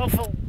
awful.